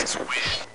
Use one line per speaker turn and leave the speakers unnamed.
Terrorists win.